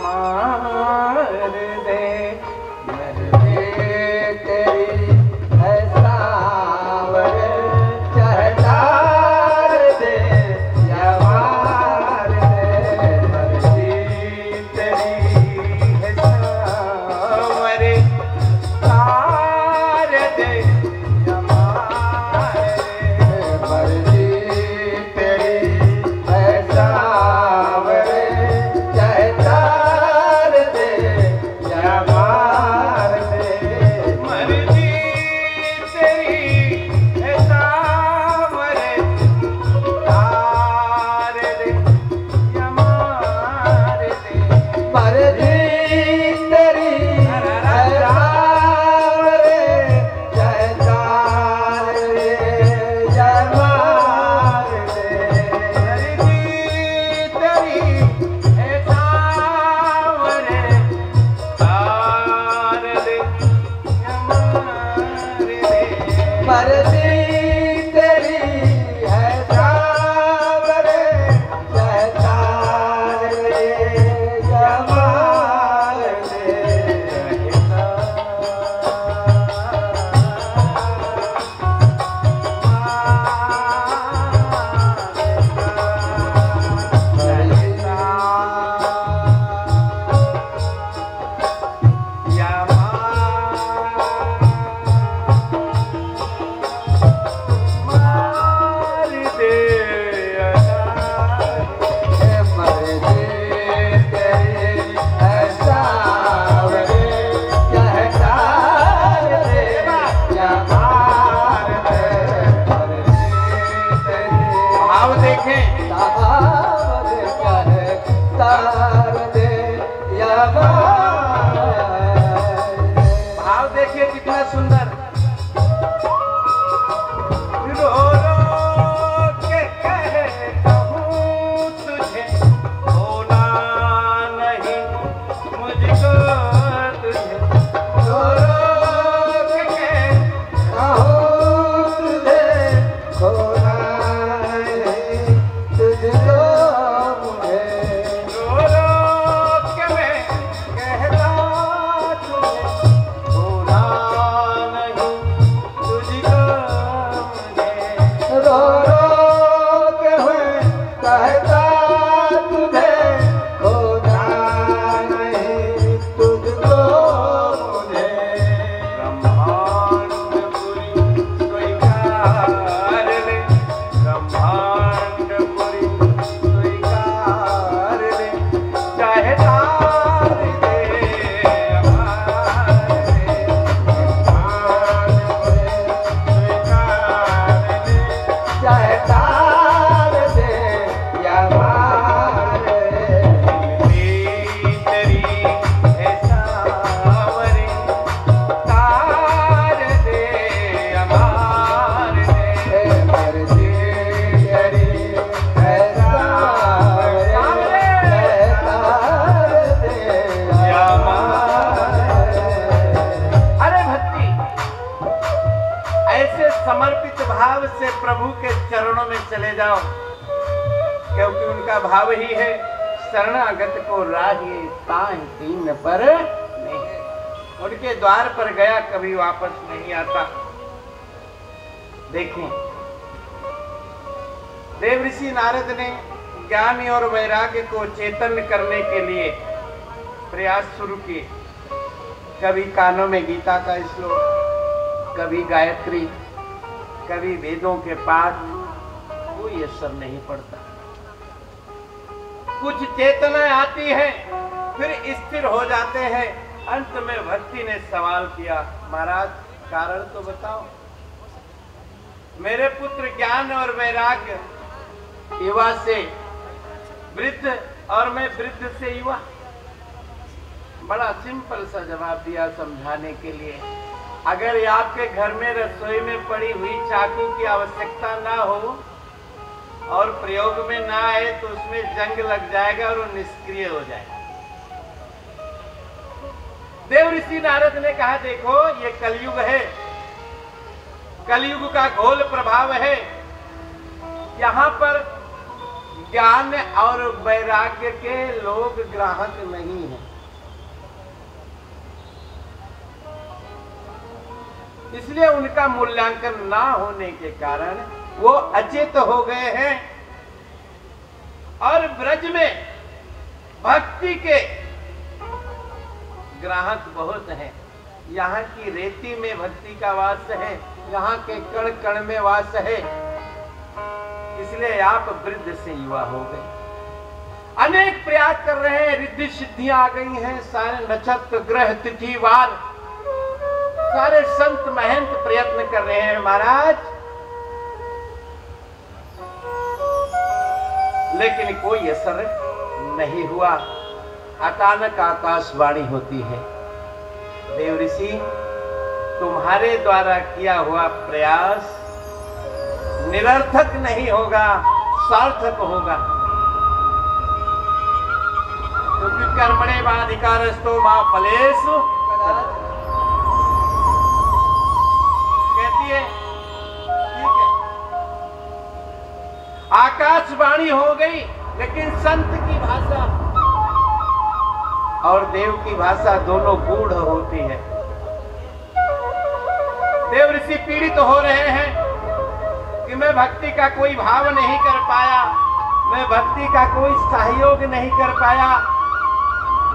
मार समर्पित भाव से प्रभु के चरणों में चले जाओ। क्योंकि उनका भाव ही है, शरणागत को राहिए तीन पर नहीं। उनके द्वार पर गया, कभी वापस नहीं आता। देखें देव ऋषि नारद ने ज्ञान और वैराग्य को चेतन करने के लिए प्रयास शुरू किए। कभी कानों में गीता का श्लोक, कभी गायत्री कभी वेदों के पाठ कोई असर नहीं पड़ता। कुछ चेतना आती है, फिर स्थिर हो जाते हैं। अंत में भक्ति ने सवाल किया, महाराज, कारण तो बताओ। मेरे पुत्र ज्ञान और वैराग्य युवा से वृद्ध और मैं वृद्ध से युवा। बड़ा सिंपल सा जवाब दिया समझाने के लिए। अगर आपके घर में रसोई में पड़ी हुई चाकू की आवश्यकता ना हो और प्रयोग में ना आए तो उसमें जंग लग जाएगा और वो निष्क्रिय हो जाएगा। देव ऋषि नारद ने कहा, देखो, ये कलयुग है। कलयुग का घोल प्रभाव है। यहाँ पर ज्ञान और वैराग्य के लोग ग्राहक नहीं हैं। इसलिए उनका मूल्यांकन ना होने के कारण वो अचेत हो गए हैं। और ब्रज में भक्ति के ग्राहक बहुत हैं। यहाँ की रेती में भक्ति का वास है, यहाँ के कण कण में वास है। इसलिए आप वृद्ध से युवा हो गए। अनेक प्रयास कर रहे हैं, रिद्धि सिद्धियाँ आ गई हैं, सारे नक्षत्र ग्रह तिथि वार सारे संत महंत प्रयत्न कर रहे हैं महाराज। लेकिन कोई असर नहीं हुआ। अचानक आकाशवाणी होती है। देव ऋषि, तुम्हारे द्वारा किया हुआ प्रयास निरर्थक नहीं होगा, सार्थक होगा। क्योंकि कर्मणे बाधिकारस्तो माँ फलेश लेकिन संत की भाषा और देव की भाषा दोनों गूढ़ होती है। देव ऋषि पीड़ित तो हो रहे हैं कि मैं भक्ति का कोई भाव नहीं कर पाया, मैं भक्ति का कोई सहयोग नहीं कर पाया।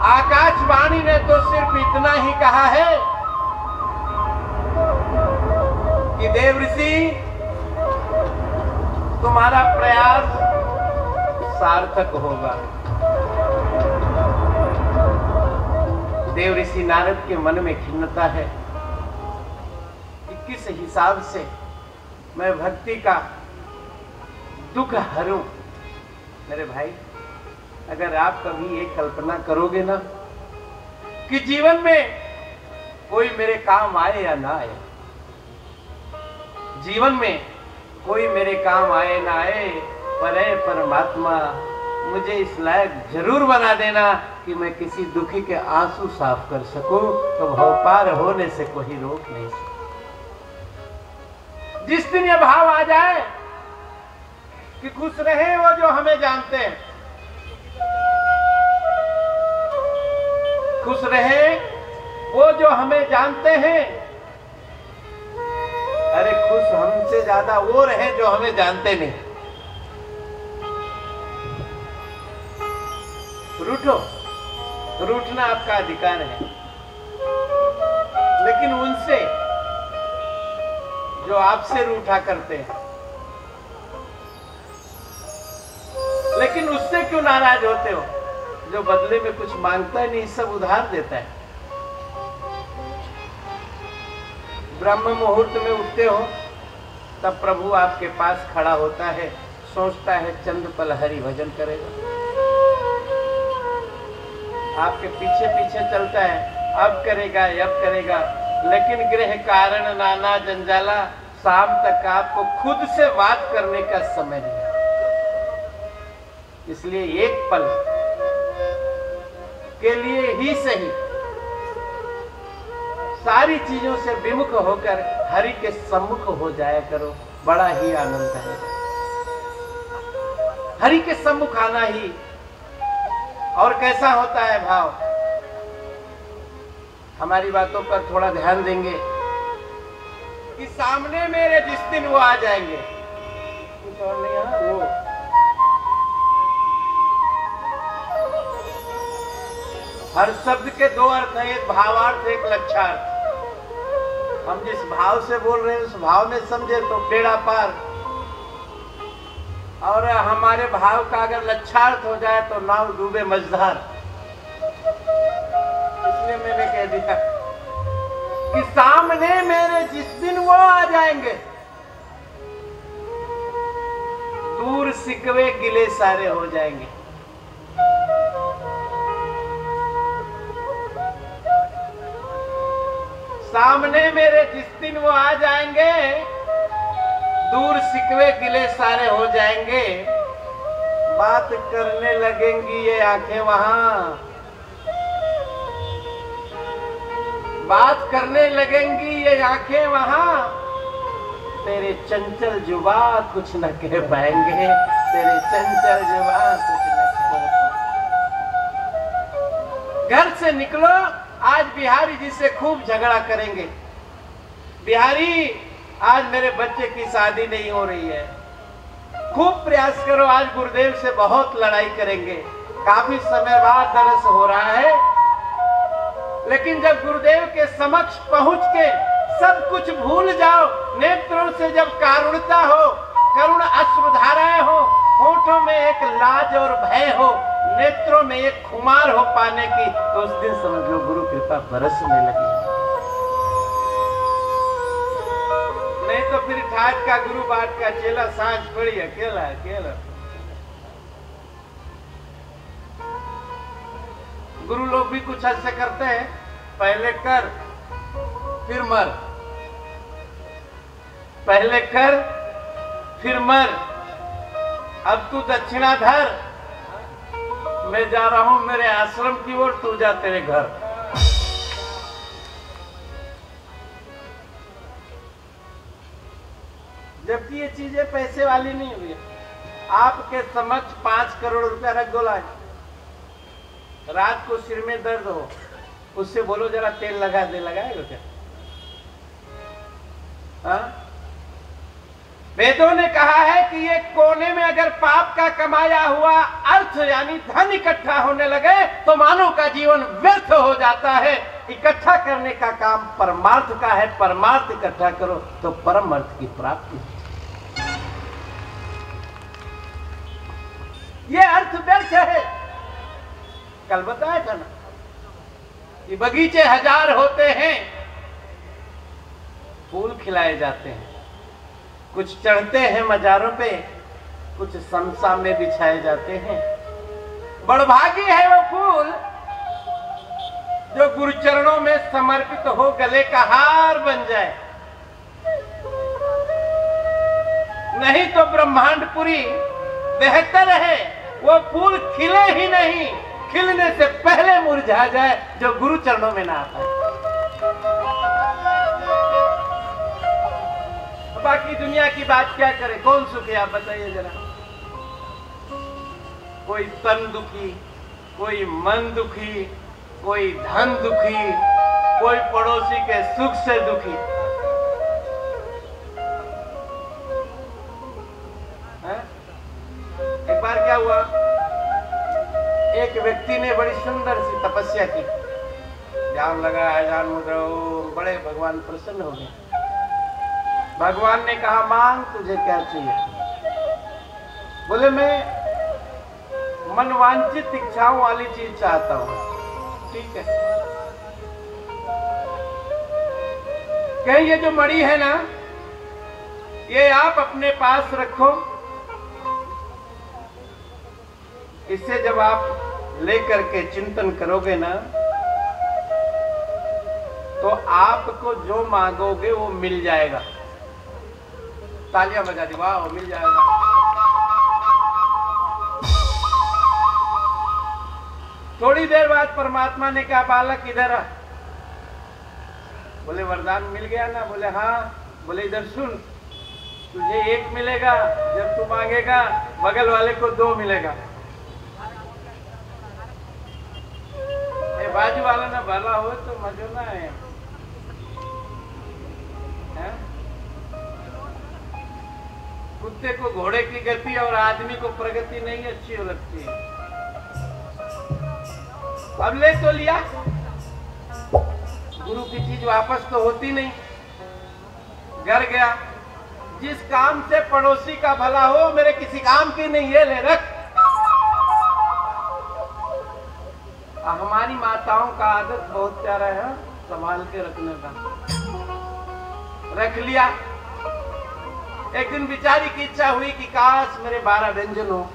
आकाशवाणी ने तो सिर्फ़ इतना ही कहा है कि देव ऋषि, तुम्हारा प्रयास सार्थक होगा। देव ऋषि नारद के मन में खिन्नता है। कि किस हिसाब से मैं भक्ति का दुख हरूं। मेरे भाई, अगर आप कभी एक कल्पना करोगे ना कि जीवन में कोई मेरे काम आए या ना आए, जीवन में कोई मेरे काम आए ना आए पर परमात्मा, मुझे इस लायक ज़रूर बना देना कि मैं किसी दुखी के आँसू साफ़ कर सकूँ तो भवपार होने से कोई रोक नहीं सकता। जिस दिन ये भाव आ जाए कि खुश रहे वो जो हमें जानते हैं। खुश रहे वो जो हमें जानते हैं। अरे खुश हमसे ज़्यादा वो रहे जो हमें जानते नहीं। रूठो। रूठना आपका अधिकार है। लेकिन उनसे जो आपसे रूठा करते हैं। लेकिन उससे क्यों नाराज़ होते हो? जो बदले में कुछ माँगता है नहीं, सब उधार देता है। ब्रह्म मुहूर्त में उठते हो, तब प्रभु आपके पास खड़ा होता है, सोचता है, चंद पल हरि भजन करेगा। आपके पीछे पीछे चलता है। अब करेगा अब करेगा। लेकिन गृह कारण, नाना जंजाला, शाम तक आपको खुद से बात करने का समय नहीं इसलिए एक पल के लिए ही सही। सारी चीज़ों से विमुख होकर हरि के सम्मुख हो जाया करो। बड़ा ही आनंद है। हरि के सम्मुख आना ही और कैसा होता है भाव? हमारी बातों पर थोड़ा ध्यान देंगे कि सामने मेरे जिस दिन वो आ जाएँगे। कुछ और नहीं हाँ वो। हर शब्द के दो अर्थ हैं, एक भावार्थ, एक लक्षार्थ। हम जिस भाव से बोल रहे हैं, उस भाव में समझे तो बेड़ा पार। और हमारे भाव का अगर लक्षार्थ हो जाए तो नाव डूबे मजदार इसलिए मैंने कह दिया कि सामने मेरे जिस दिन वो आ जाएँगे, दूर सिकवे गिले सारे हो जाएँगे। सामने मेरे जिस दिन वो आ जाएँगे दूर सिकवे गिले सारे हो जाएँगे। बात करने लगेंगी ये आँखें वहाँ। बात करने लगेंगी ये आँखें वहाँ। तेरे चंचल जुबा कुछ न कह पाएँगे। तेरे चंचल जवान घर से निकलो, आज बिहारी जी से खूब झगड़ा करेंगे। बिहारी आज मेरे बच्चे की शादी नहीं हो रही है। खूब प्रयास करो, आज गुरुदेव से बहुत लड़ाई करेंगे। काफ़ी समय बाद दरस हो रहा है। लेकिन जब गुरुदेव के समक्ष पहुँच के सब कुछ भूल जाओ, नेत्रों से जब कारुणता हो, करुण अश्रुधाराएँ हो, होठों में एक लाज और भय हो, नेत्रों में एक खुमार हो पाने की तो उस दिन समझ लो गुरु कृपा बरसने लगी। तो फिर ठाट का गुरु बाट का चेला साँझ पड़ी अकेला अकेला गुरु लोग भी कुछ ऐसे करते हैं पहले कर फिर मर पहले कर फिर मर अब तू दक्षिणा धर मैं जा रहा हूँ मेरे आश्रम की ओर तू जा तेरे घर जबकि ये चीज़ें पैसे वाली नहीं हुई। आपके समक्ष पाँच करोड़ रुपया रख दो लाख रात को सिर में दर्द हो, उससे बोलो जरा तेल लगा दे, लगाएगा क्या? हाँ? वेदों ने कहा है कि ये कोने में अगर पाप का कमाया हुआ अर्थ यानी धन इकट्ठा होने लगे तो मानव का जीवन व्यर्थ हो जाता है। इकट्ठा करने का काम परमार्थ का है। परमार्थ इकट्ठा करो तो परम अर्थ की प्राप्ति। ये अर्थ व्यर्थ है। कल बताया था ना कि बगीचे हज़ार होते हैं, फूल खिलाए जाते हैं। कुछ चढ़ते हैं मजारों पे, कुछ समसा में बिछाए जाते हैं। बड़भागी है वो फूल जो गुरुचरणों में समर्पित हो गले का हार बन जाए। नहीं तो ब्रह्मांडपुरी बेहतर है। वो फूल खिले ही नहीं। खिलने से पहले मुरझा जाए, जो गुरु चरणों में ना आता बाकी दुनिया की बात क्या करे? कौन सुखी, आप बताइए जरा। कोई तन दुखी, कोई मन दुखी, कोई धन दुखी, कोई पड़ोसी के सुख से दुखी। सुंदर सी तपस्या की। ध्यान लगा ध्यान मुद्रा बड़े भगवान प्रसन्न हो गए। भगवान ने कहा, मांग तुझे क्या चाहिए? बोले, मैं मनवांचित इच्छाओं वाली चीज़ चाहता हूँ। ठीक है। कहीं, ये जो मड़ी है ना, ये आप अपने पास रखो। इससे जब आप लेकर के चिंतन करोगे ना तो आपको जो मांगोगे वो मिल जाएगा। तालियाँ बजा दी, वाह, मिल जाएगा। थोड़ी देर बाद परमात्मा ने कहा, बालक इधर आ। बोले, वरदान मिल गया ना? बोले हाँ। बोले, इधर सुन, तुझे एक मिलेगा, जब तू मांगेगा, बगल वाले को दो मिलेगा। बाजू वाला ना भला हो तो मजो ना है, है? कुत्ते को घोड़े की गति और आदमी को प्रगति नहीं अच्छी लगती। अब ले तो लिया। गुरु की चीज़ वापस तो होती नहीं। घर गया। जिस काम से पड़ोसी का भला हो मेरे किसी काम की नहीं है ले रख। माताओं का आदत बहुत प्यारा है, संभाल के रखने का। रख लिया। एक दिन बिचारी की इच्छा हुई कि काश मेरे बारह व्यंजन हो।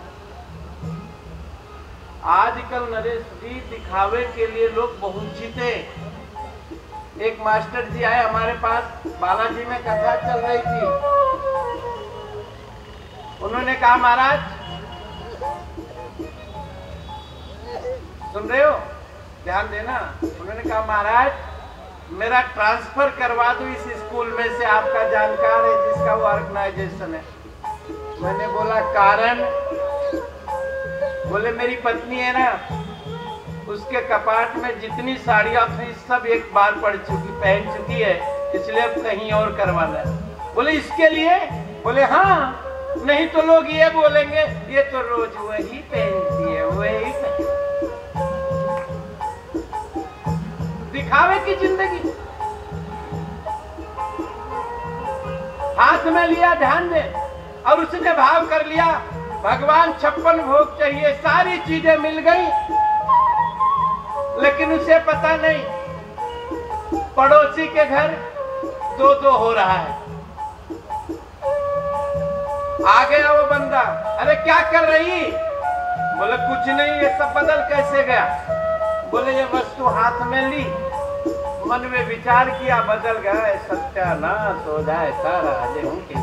आजकल नरेश जी दिखावे के लिए लोग बहुत जीते। एक मास्टर जी आए हमारे पास, बालाजी में कथा चल रही थी। उन्होंने कहा, महाराज, सुन रहे हो? ध्यान देना, उन्होंने कहा, महाराज, मेरा ट्रांसफ़र करवा दो इस स्कूल में से, आपका जानकार है, जिसका वो ऑर्गेनाइजेशन है। मैंने बोला, कारण? बोले, मेरी पत्नी है ना, उसके कपाट में जितनी साड़ियाँ थी सब एक बार पड़ चुकी, पहन चुकी है, इसलिए अब कहीं और करवाना है। बोले, इसके लिए? बोले हाँ नहीं तो लोग ये बोलेंगे, ये तो रोज वही पहनती है, वही दिखावे की ज़िंदगी। हाथ में लिया ध्यान दे और उसने भाव कर लिया, भगवान छप्पन भोग चाहिए, सारी चीज़ें मिल गई। लेकिन उसे पता नहीं, पड़ोसी के घर दो दो हो रहा है। आ गया वो बंदा। अरे क्या कर रही? बोले, कुछ नहीं, ये सब बदल कैसे गया? बोले, ये वस्तु हाथ में ली। मन में विचार किया, बदल गए सत्यानाश हो जाए सारा राजे होंगे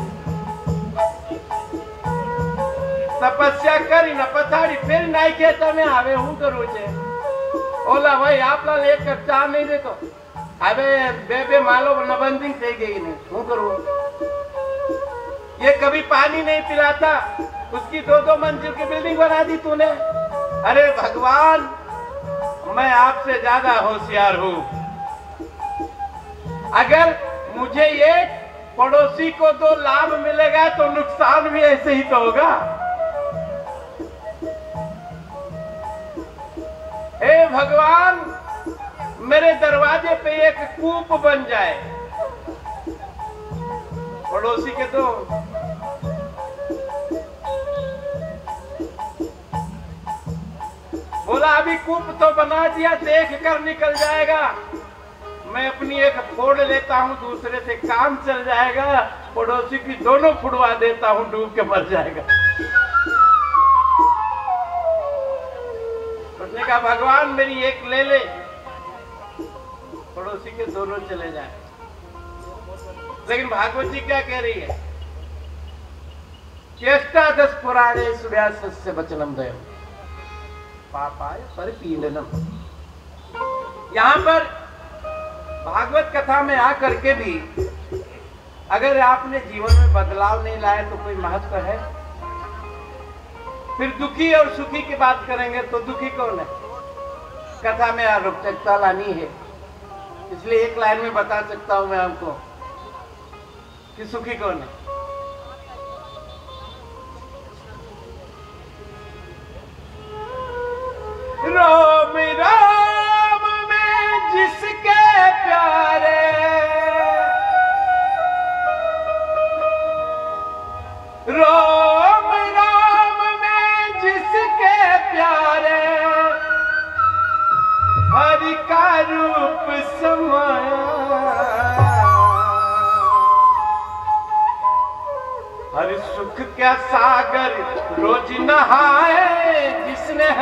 तपस्या करी, न તપસ્યા કરીને પથારી ફેરી નાખીએ તમે હવે શું કરવું છે ઓલા ભાઈ આપણા એક કપ ચા નહીં દેતો હવે बे બે માલો નબંધી થઈ गई नहीं, हूँ तो કરવું ये कभी पानी नहीं पिलाता, उसकी दो दो मंजिल की बिल्डिंग बना दी तूने। अरे, भगवान, मैं आपसे ज़्यादा होशियार हूँ। अगर मुझे ये पड़ोसी को तो लाभ मिलेगा तो नुकसान भी ऐसे ही तो होगा। हे भगवान, मेरे दरवाजे पे एक कूप बन जाए। पड़ोसी के तो बोला, अभी कूप तो बना दिया, देख कर निकल जाएगा। मैं अपनी एक फोड़ लेता हूँ, दूसरे से काम चल जाएगा, पड़ोसी की दोनों फुड़वा देता हूँ, डूब के मर जाएगा। उसने कहा, भगवान, मेरी एक ले ले। पड़ोसी के दोनों चले जाए। लेकिन भागवत जी क्या कह रही है? चेष्टा दस पुराणे व्यास से वचनम दय पापाय परिपीडनम यहाँ पर भागवत कथा में आकर के भी अगर आपने जीवन में बदलाव नहीं लाया तो कोई महत्व है? फिर दुखी और सुखी की बात करेंगे तो दुखी कौन है? कथा में आरोपचकता लानी है। इसलिए एक लाइन में बता सकता हूँ मैं आपको कि सुखी कौन है?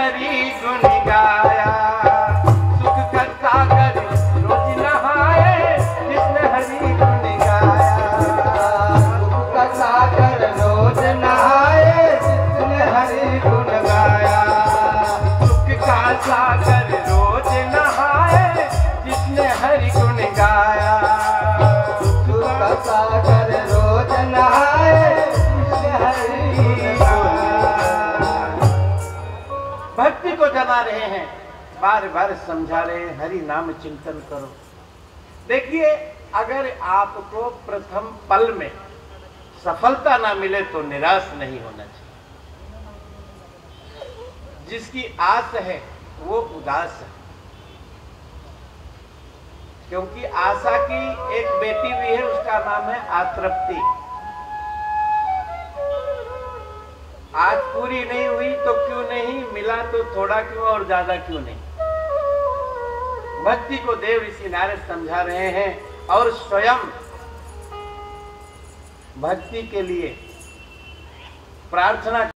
हरि गुण गाया। भक्ति रहे हैं। बार बार समझा रहे हैं, हरि नाम चिंतन करो। देखिए, अगर आपको प्रथम पल में सफलता ना मिले तो निराश नहीं होना चाहिए। जिसकी आस है, वो उदास है। क्योंकि आशा की एक बेटी भी है, उसका नाम है आतृप्ति। आज पूरी नहीं हुई तो क्यों नहीं? मिला तो थोड़ा क्यों और ज़्यादा क्यों नहीं? भक्ति को देव ऋषि नारद समझा रहे हैं और स्वयं भक्ति के लिए प्रार्थना